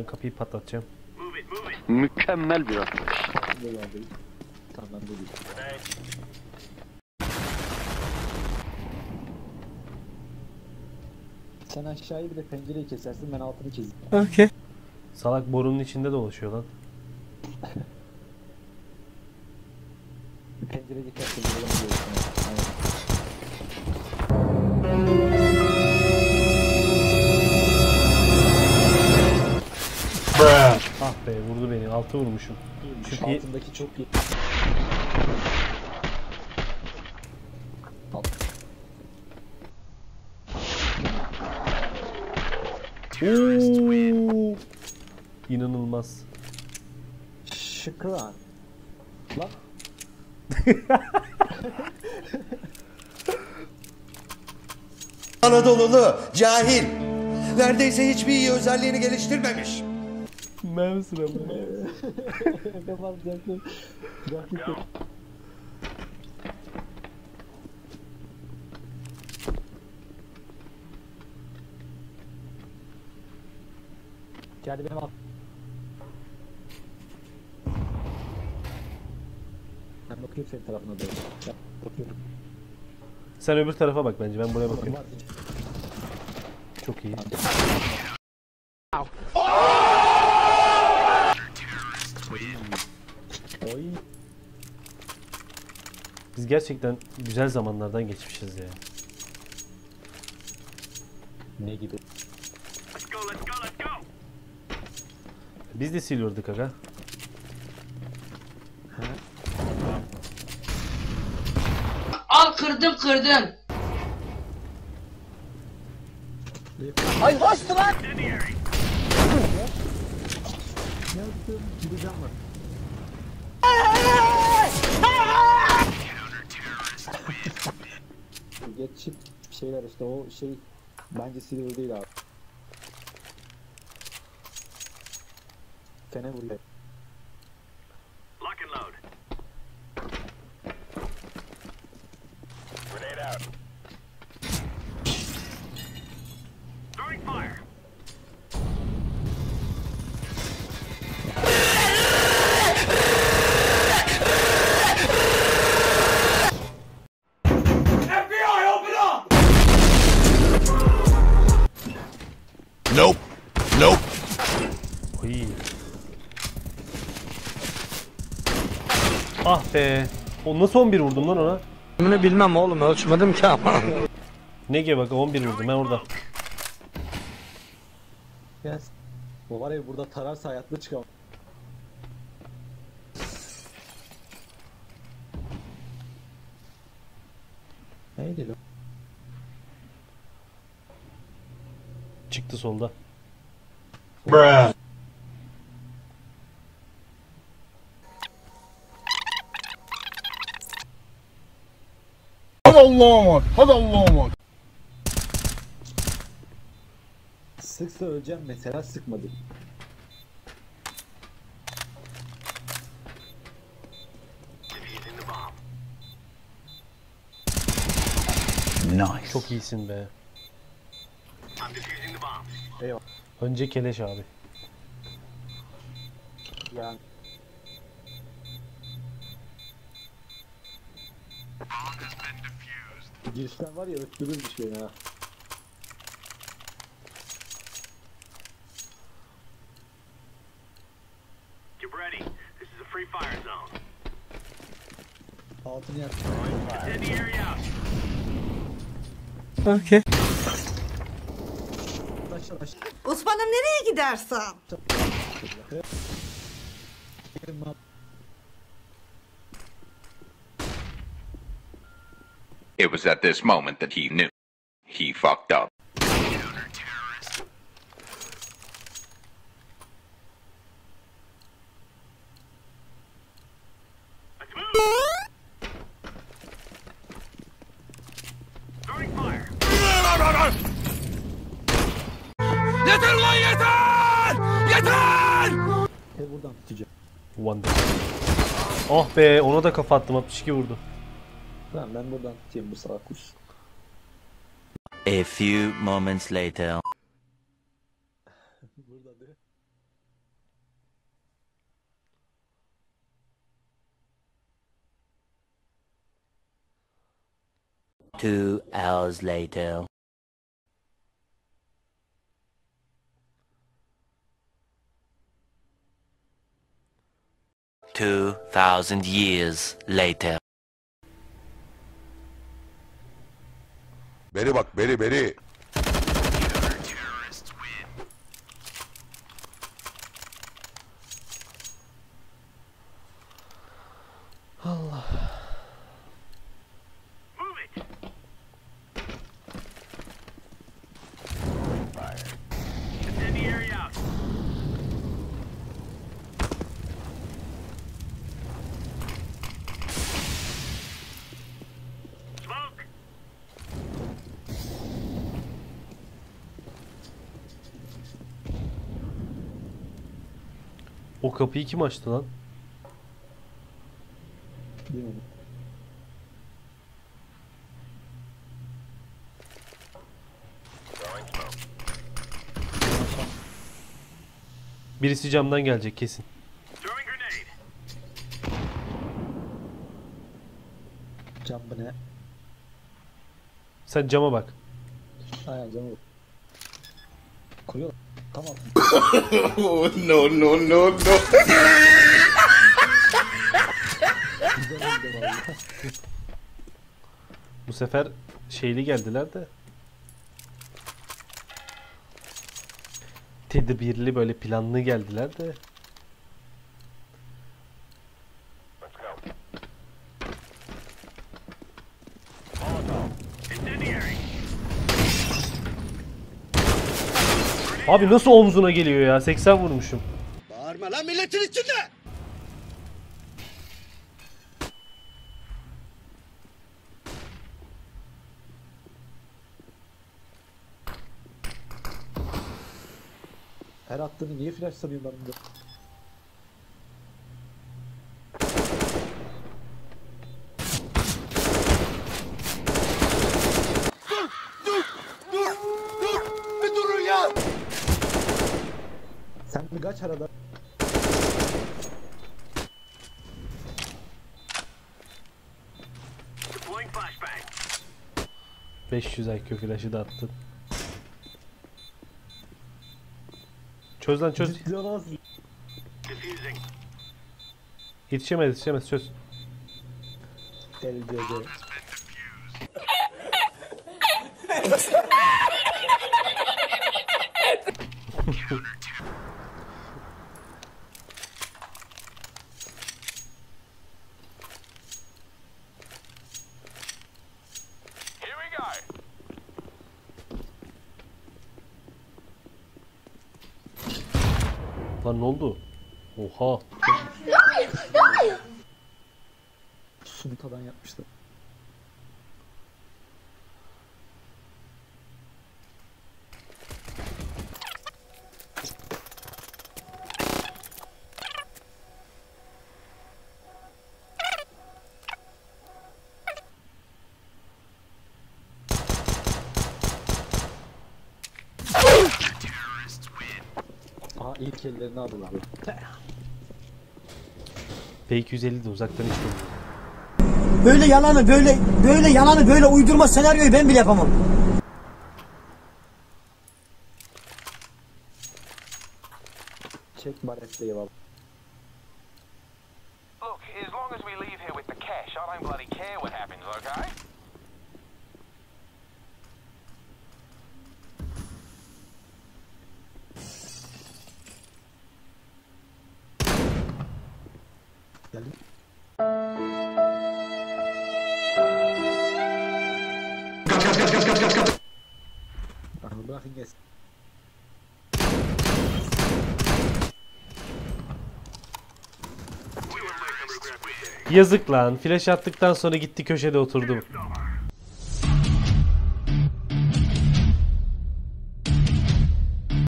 Ben kapıyı patlatacağım. Mükemmel bir geldi? Tamam ben. Sen aşağıyı bir de pencereyi kesersin ben altını keserim. Salak borunun içinde dolaşıyor lan. Be vurdu beni. Altı vurmuşum. Şu pi- Altındaki çok iyi. Oo! İnanılmaz. Şükran. Lan Anadolulu, cahil. Neredeyse hiçbir iyi özelliğini geliştirmemiş. Ben sıra kapatıcaktım. Grafik yok. Geldi benim alt. Ben bakıyorum senin tarafına doğru. Ya, bakıyorum. Sen öbür tarafa bak bence. Ben buraya. Var. Çok iyi. Oy. Biz gerçekten güzel zamanlardan geçmişiz ya. Ne gibi? Biz de siliyorduk aga. Al kırdım kırdım. Ne yaptım? Gideceğim var. Geçip şeyler işte o şey bence silver değil abi. Fene vuruyor. O nasıl 11 vurdum lan ona? Bunu bilmem oğlum ölçmedim ki ama. Ne gibi bak 11 vurdum ben orada. Yes. O var ya burada tararsa hayatta çıkamam. Neydi lan? Çıktı solda. Sıksa öleceğim mesela sıkmadı. Nice. Çok iyisin be. Eyvallah. Önce keleş abi. Yani. Girişten var ya öttürürmüş beni ha. Get ready. This is a free fire zone. Altını yak. Send the area out. Aşağı. Osman'ım nereye gidersen? It was at this moment that he knew. He fucked up. Let's move. Starting fire. He buradan tutacağım. One day. Ah be ona da kafa attım 62 vurdu. Ben buradan bu salak. A few moments later. Burada. Two hours later. Two thousand years later. Beri bak beri beri. Move it. Incendiary out. Smoke. O kapıyı kim açtı lan? Bilmiyorum. Birisi camdan gelecek kesin. Cam bu ne? Sen cama bak. Aynen camı. Kuruyor. Tamam. no no no no. Bu sefer şeyli geldiler de. Tedbirli böyle planlı geldiler de. Abi nasıl omzuna geliyor ya? 80 vurmuşum. Bağırma lan milletin içinde. Her attığını niye flash sanıyor ben de? Dur dur bir durun ya. Sen bir kaç arada? Deploying flashbang. 500 IQ flash'ı da attın. Çöz lan çöz. Yetişemez yetişemez çöz. LCD. Here we go. Lan ne oldu? Oha. Suntadan yapmışlar. Aha ilk ellerini aldılar. P250 de uzaktan hiç vurmuyor. Böyle yalanı böyle böyle yalanı böyle uydurma senaryoyu ben bile yapamam. Çek baretteyi valla. Look, as long as we leave here with the cash, I don't bloody care what happens, okay? Geldim. Bana bırakın gelsin. We will make them regret this day. Yazık lan. Flash attıktan sonra gitti köşede oturdu.